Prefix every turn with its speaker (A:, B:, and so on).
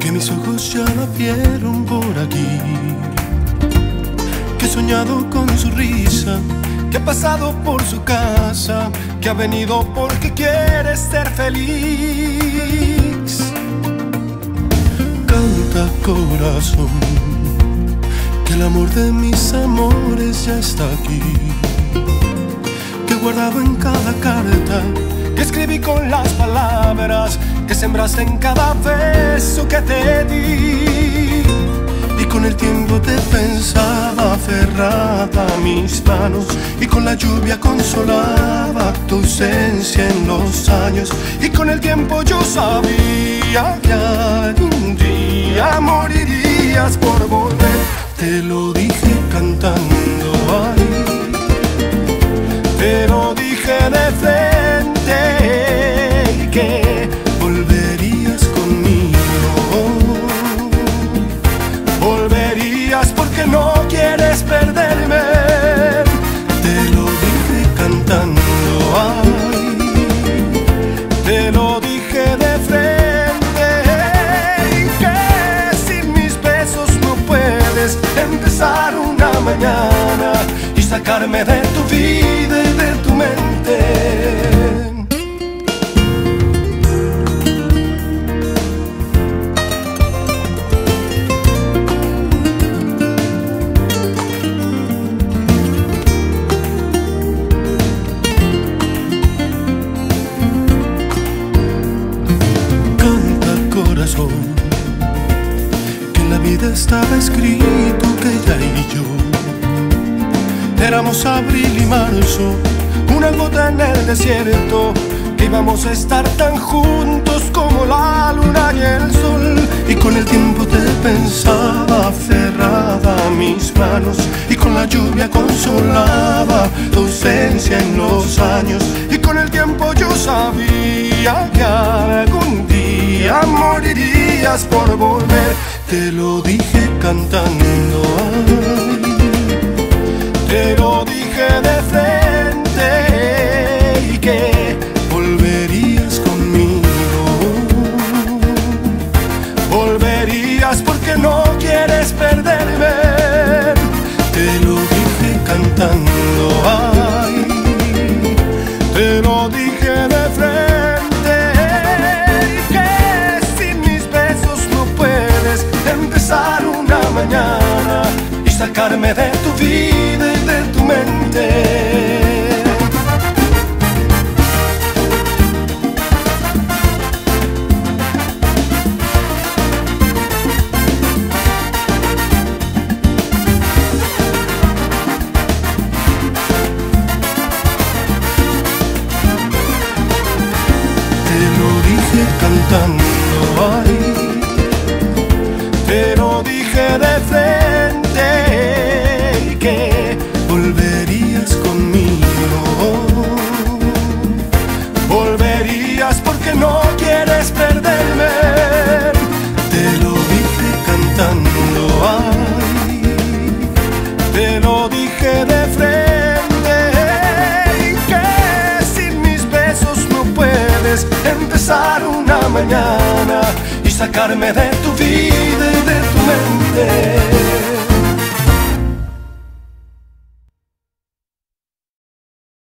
A: que mis ojos ya la vieron por aquí, que he soñado con su risa, que he pasado por su casa, que ha venido porque quiere ser feliz. Canta corazón, que el amor de mis amores ya está aquí, que he guardado en cada carta sembraste en cada beso que te di. Y con el tiempo te pensaba aferrada a mis manos y con la lluvia consolaba tu ausencia en los años. Y con el tiempo yo sabía que algún día morirías por volver. Te lo dije cantando ahí, te lo dije de frente y sacarme de tu vida y de tu mente. Estaba escrito que ella y yo éramos abril y marzo, una gota en el desierto, que íbamos a estar tan juntos como la luna y el sol. Y con el tiempo te pensaba aferrada a mis manos, y con la lluvia consolaba tu ausencia en los años. Y con el tiempo yo sabía que algún día morirías por volver. Te lo dije cantando. Sacarme de tu vida y de tu mente. Cantando mañana y sacarme de tu vida